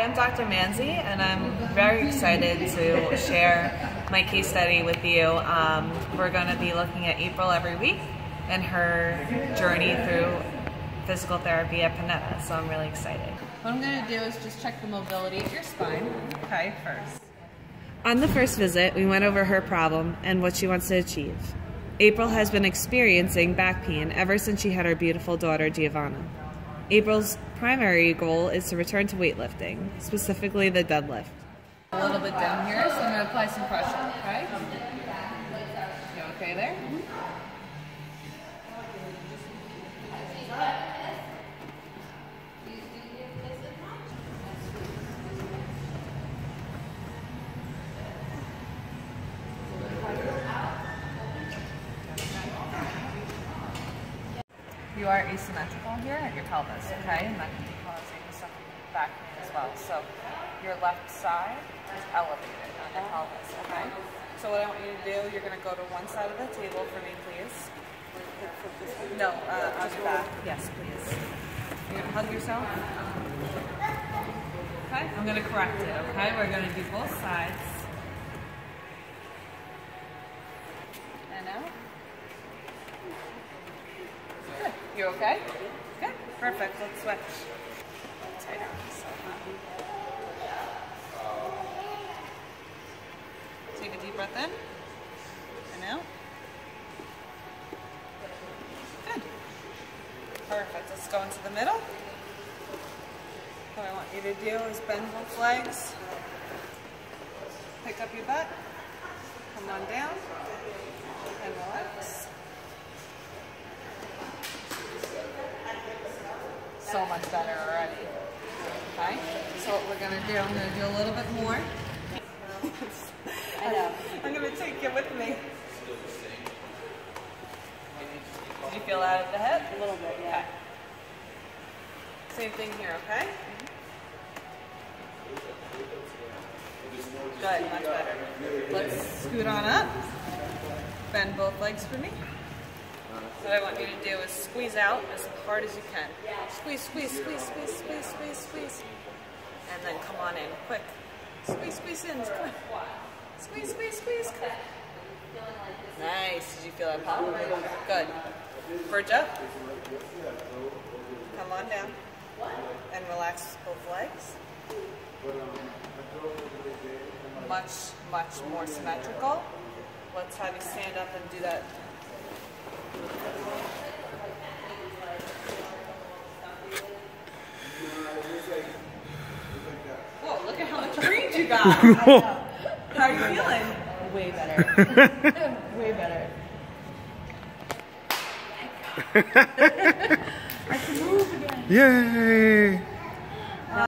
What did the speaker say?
I'm Dr. Manzi, and I'm very excited to share my case study with you. Um, we're going to be looking at April every week and her journey through physical therapy at Panetta, so I'm really excited. What I'm going to do is just check the mobility of your spine, okay, first. On the first visit, we went over her problem and what she wants to achieve. April has been experiencing back pain ever since she had her beautiful daughter, Giovanna. April's primary goal is to return to weightlifting, specifically the deadlift. A little bit down here, so I'm going to apply some pressure, okay? You okay there? Mm-hmm. You are asymmetrical here at your pelvis, okay? And that can be causing some back pain as well. So your left side is elevated on your pelvis, okay? So what I want you to do, you're going to go to one side of the table for me, please. No, uh, on your back. Yes, please. You're to hug yourself. Okay, I'm going to correct it, okay? We're going to do both sides. And out. Good. You okay? Good. Perfect. Let's switch. Take a deep breath in and out. Good. Perfect. Let's go into the middle. What I want you to do is bend both legs. Pick up your butt. Come on down and relax. So much better already. Okay? So what we're gonna do, I'm gonna do a little bit more. I know. I'm gonna take you with me. Did you feel out of the hip? A little bit, yeah. Okay. Same thing here, okay? Mm-hmm. Good, much better. Let's scoot on up. Bend both legs for me. What I want you to do is squeeze out as hard as you can. Squeeze, squeeze, squeeze, squeeze, squeeze, squeeze, squeeze. And then come on in, quick. Squeeze, squeeze in, come on. Squeeze, squeeze, squeeze, come on. Nice, did you feel that pop? Good. Bridge up. Come on down. And relax both legs. Much, much more symmetrical. Let's have you stand up and do that Whoa, look at how much range you got. how are you feeling? Way better. Way better. I can move again. Yay!